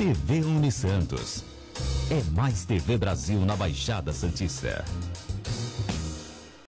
TV Unisantos. É mais TV Brasil na Baixada Santista.